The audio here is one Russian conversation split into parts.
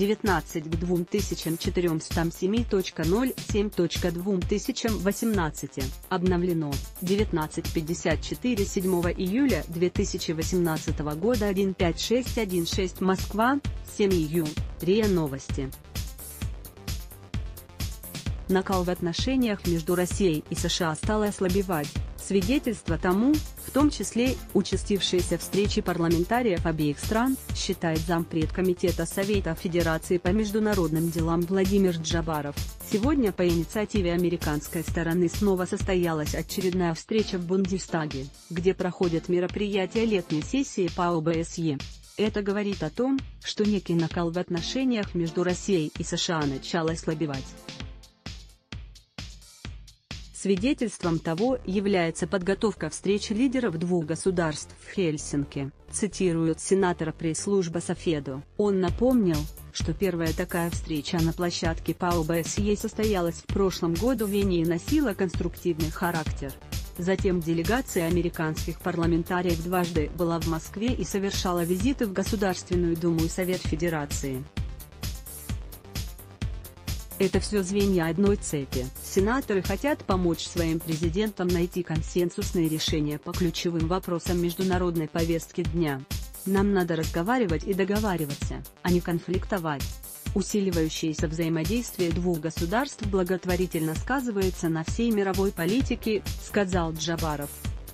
19 к 2407.07.2018. Обновлено. 19.54 7 июля 2018 года 15616 Москва, 7 июля. РИА Новости. Накал в отношениях между Россией и США стал ослабевать. Свидетельство тому, в том числе, участившиеся встречи парламентариев обеих стран, считает зампред Комитета Совета Федерации по международным делам Владимир Джабаров. Сегодня по инициативе американской стороны снова состоялась очередная встреча в Бундестаге, где проходят мероприятия летней сессии по ОБСЕ. Это говорит о том, что некий накал в отношениях между Россией и США начал ослабевать. Свидетельством того является подготовка встречи лидеров двух государств в Хельсинки, цитирует сенатора пресс-служба Софеду. Он напомнил, что первая такая встреча на площадке по ОБСЕ состоялась в прошлом году в Вене и носила конструктивный характер. Затем делегация американских парламентариев дважды была в Москве и совершала визиты в Государственную Думу и Совет Федерации. Это все звенья одной цепи. Сенаторы хотят помочь своим президентам найти консенсусные решения по ключевым вопросам международной повестки дня. Нам надо разговаривать и договариваться, а не конфликтовать. Усиливающееся взаимодействие двух государств благотворительно сказывается на всей мировой политике, сказал Джабаров.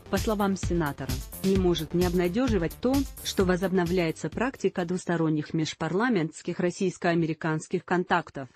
По словам сенатора, не может не обнадеживать то, что возобновляется практика двусторонних межпарламентских российско-американских контактов.